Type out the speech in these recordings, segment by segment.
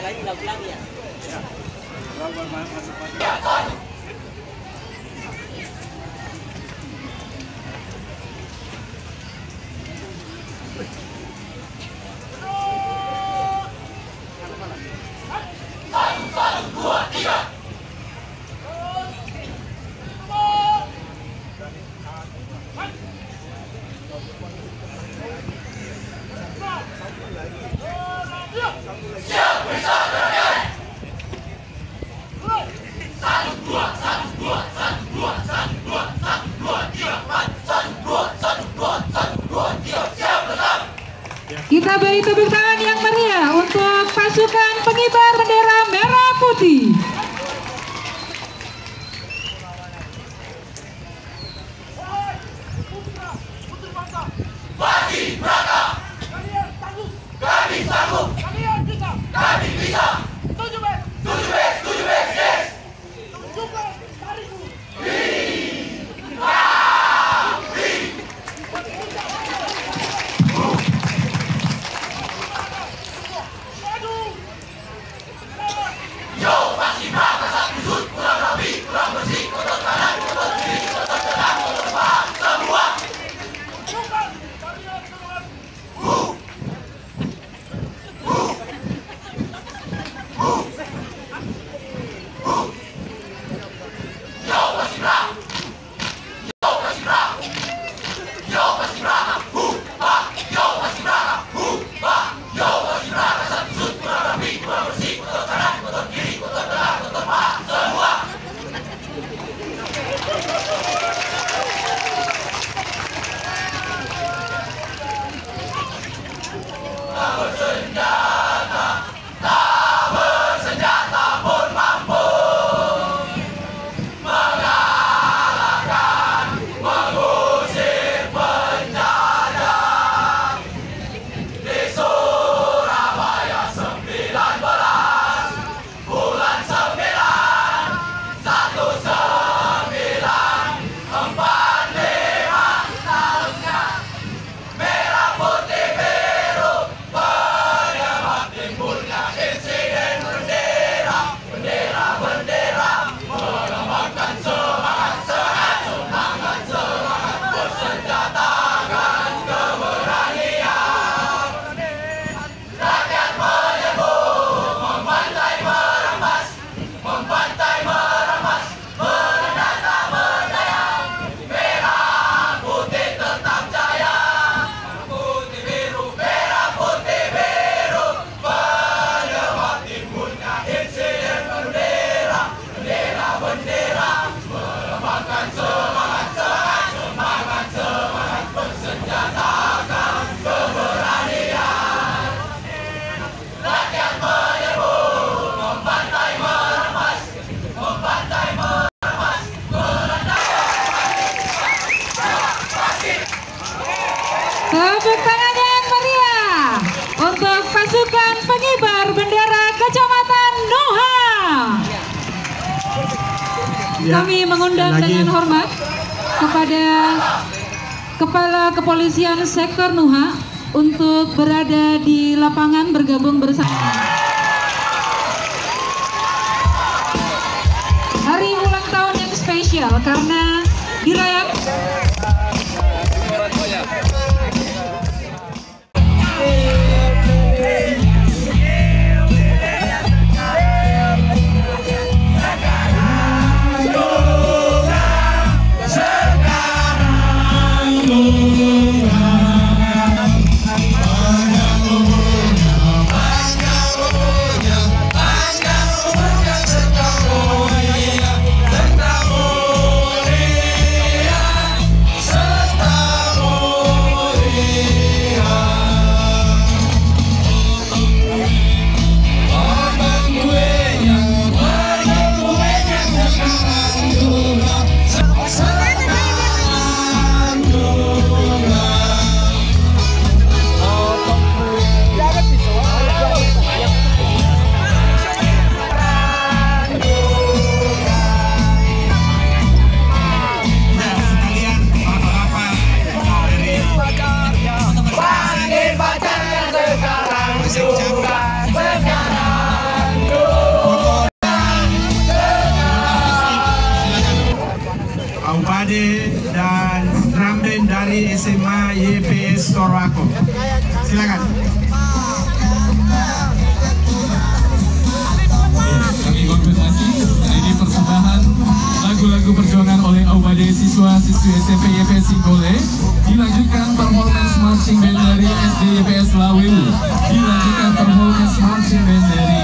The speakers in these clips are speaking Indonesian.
setelah ini lagu lagi ya. Kita beri tepuk tangan yang meriah untuk pasukan pengibar bendera merah putih. ya. kami mengundang Lagi. dengan hormat kepada Kepala Kepolisian Sektor Nuha untuk berada di lapangan bergabung bersama. Hari ulang tahun yang spesial karena dirayakan Hey, hey, hey. Silakan. kami konfirmasi ini persembahan lagu-lagu perjuangan oleh Aubade siswa siswi SMP YPS Singgole dilanjutkan performance marching band dari SD YPS Lawewu dilanjutkan performance marching band dari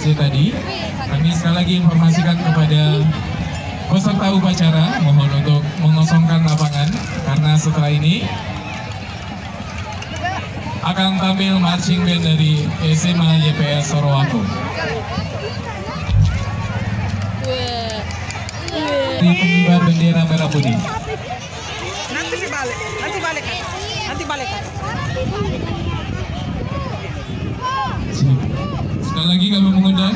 SD tadi. Kami sekali lagi informasikan kepada peserta upacara mohon untuk mengosongkan lapangan karena setelah ini akan tampil marching band dari SMA YPS Sorowako. Di pengibar bendera merah putih. Nanti balik, nanti balik nanti balik kan. Sekali lagi kami mengundang